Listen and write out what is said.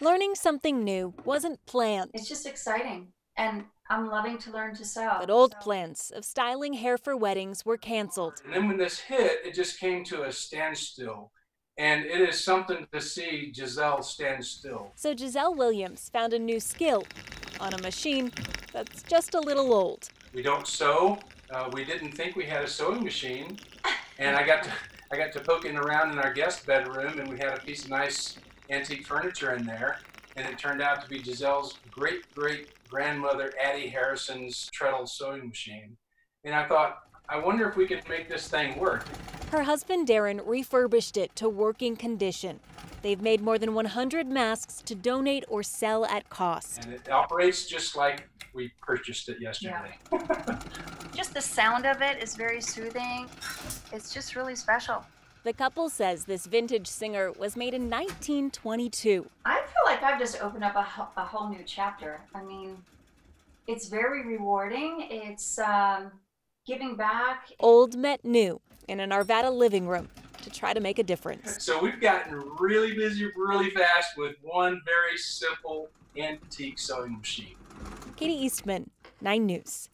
Learning something new wasn't planned, It's just exciting, and I'm loving to learn to sew. but old So- plans of styling hair for weddings were canceled. And then when this hit, it just came to a standstill. And it is something to see Giselle stand still. So Giselle Williams found a new skill on a machine that's just a little old. We don't sew. Uh, we didn't think we had a sewing machine. And I got to I got to poking around in our guest bedroom and we had a piece of nice antique furniture in there. And it turned out to be Giselle's great great grandmother Addie Harrison's treadle sewing machine. And I thought, I wonder if we could make this thing work. Her husband Darin refurbished it to working condition. They've made more than 100 masks to donate or sell at cost. And it operates just like we purchased it yesterday. Just the sound of it is very soothing. It's just really special. The couple says this vintage Singer was made in 1922. I feel like I've just opened up a, a whole new chapter. I mean, it's very rewarding. It's um, giving back. Old met new in an Arvada living room to try to make a difference. So we've gotten really busy really fast with one very simple antique sewing machine. Katie Eastman, 9 News.